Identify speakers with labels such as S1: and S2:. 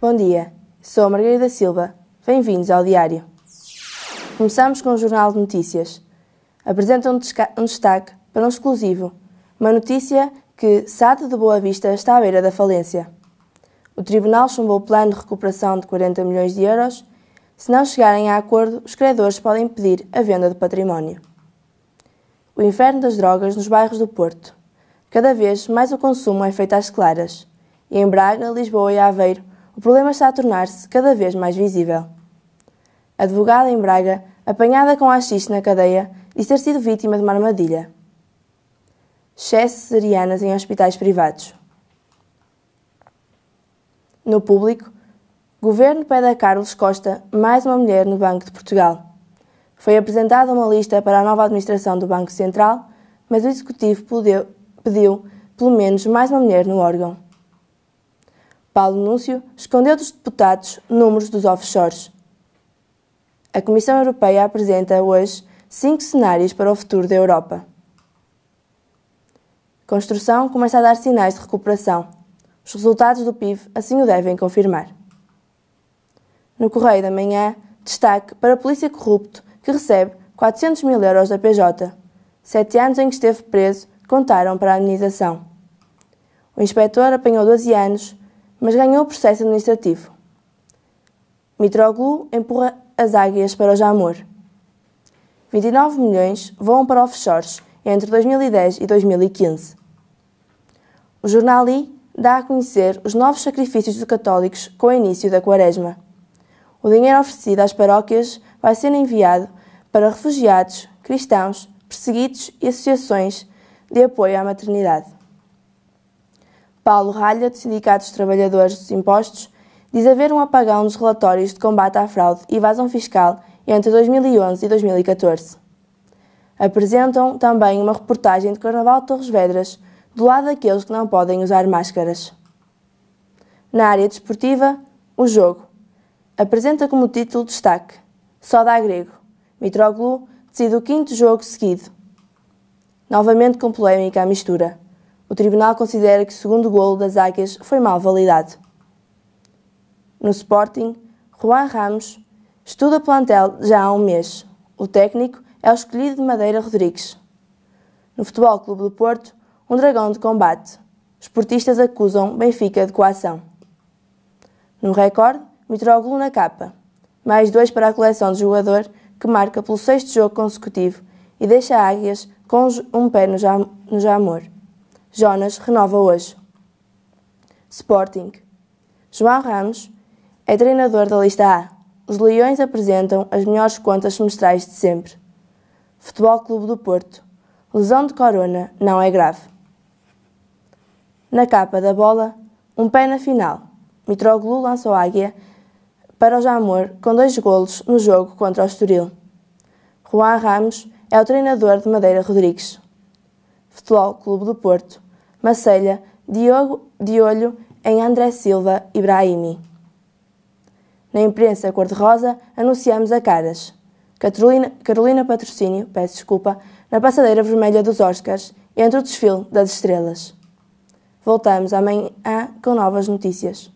S1: Bom dia, sou a Margarida Silva. Bem-vindos ao Diário. Começamos com o Jornal de Notícias. Apresenta um, um destaque para um exclusivo, uma notícia que SAD de Boa Vista está à beira da falência. O Tribunal chumbou o plano de recuperação de 40 milhões de euros. Se não chegarem a acordo, os credores podem pedir a venda do património. O inferno das drogas nos bairros do Porto. Cada vez mais o consumo é feito às claras. E em Braga, Lisboa e Aveiro, o problema está a tornar-se cada vez mais visível. Advogada em Braga, apanhada com haxixe na cadeia, diz ter sido vítima de uma armadilha. Excesso de arianas em hospitais privados. No público, Governo pede a Carlos Costa mais uma mulher no Banco de Portugal. Foi apresentada uma lista para a nova administração do Banco Central, mas o Executivo pediu pelo menos mais uma mulher no órgão. Paulo Núncio escondeu dos deputados números dos offshores. A Comissão Europeia apresenta hoje cinco cenários para o futuro da Europa. Construção começa a dar sinais de recuperação. Os resultados do PIB assim o devem confirmar. No Correio da Manhã, destaque para a polícia corrupto que recebe 400 mil euros da PJ. Sete anos em que esteve preso contaram para a amenização. O inspetor apanhou 12 anos, mas ganhou o processo administrativo. Mitroglou empurra as águias para o Jamor. 29 milhões voam para offshores entre 2010 e 2015. O jornal I dá a conhecer os novos sacrifícios dos católicos com o início da Quaresma. O dinheiro oferecido às paróquias vai ser enviado para refugiados, cristãos, perseguidos e associações de apoio à maternidade. Paulo Ralha, do Sindicato dos Trabalhadores dos Impostos, diz haver um apagão dos relatórios de combate à fraude e evasão fiscal entre 2011 e 2014. Apresentam também uma reportagem de Carnaval de Torres Vedras do lado daqueles que não podem usar máscaras. Na área desportiva, o jogo. Apresenta como título destaque Só dá grego. Mitroglou decide o quinto jogo seguido. Novamente com polémica à mistura. O tribunal considera que o segundo golo das Águias foi mal validado. No Sporting, Juan Ramos estuda plantel já há um mês. O técnico é o escolhido de Madeira Rodrigues. No Futebol Clube do Porto, um dragão de combate. Esportistas acusam Benfica de coação. No recorde, Mitroglou na capa. Mais dois para a coleção de jogador que marca pelo sexto jogo consecutivo e deixa Águias com um pé no, no Jamor. Jonas renova hoje. Sporting. João Ramos é treinador da lista A. Os Leões apresentam as melhores contas semestrais de sempre. Futebol Clube do Porto. Lesão de corona não é grave. Na capa da bola, um pé na final. Mitroglou lançou Águia para o Jamor com dois golos no jogo contra o Estoril. Juan Ramos é o treinador de Madeira Rodrigues. Futebol Clube do Porto. Macelha, Diogo de olho em André Silva e Brahimi. Na imprensa cor-de-rosa, anunciamos a caras. Carolina, Carolina Patrocínio, peço desculpa, na passadeira vermelha dos Oscars, entre o desfile das estrelas. Voltamos amanhã com novas notícias.